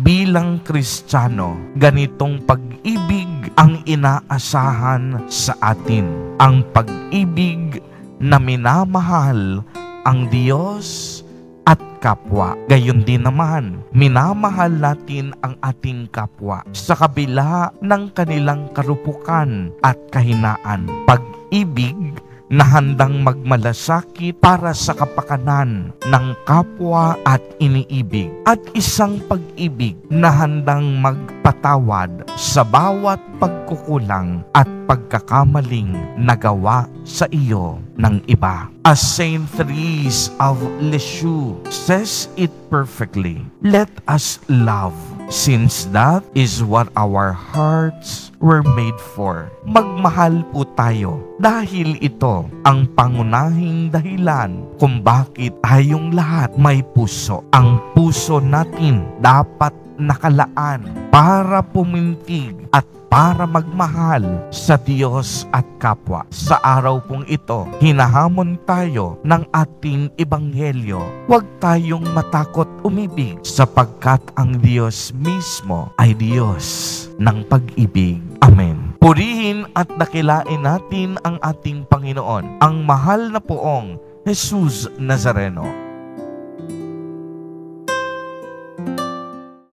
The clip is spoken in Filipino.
bilang Kristiyano, ganitong pag-ibig ang inaasahan sa atin. Ang pag-ibig na minamahal ang Diyos at kapwa. Gayon din naman, minamahal natin ang ating kapwa sa kabila ng kanilang karupukan at kahinaan. Pag-ibig na handang magmalasakit para sa kapakanan ng kapwa at iniibig at isang pag-ibig na handang magpatawad sa bawat pagkukulang at pagkakamaling nagawa sa iyo ng iba. As Saint Therese of Lisieux says it perfectly, let us love since that is what our hearts were made for. Magmahal po tayo dahil ito ang pangunahing dahilan kung bakit tayong lahat may puso. Ang puso natin dapat nakalaan para pumintig at para magmahal sa Diyos at kapwa. Sa araw pong ito, hinahamon tayo ng ating ebanghelyo. Huwag tayong matakot umibig sapagkat ang Diyos mismo ay Diyos ng pag-ibig. Amen. Purihin at dakilain natin ang ating Panginoon, ang mahal na poong Jesus Nazareno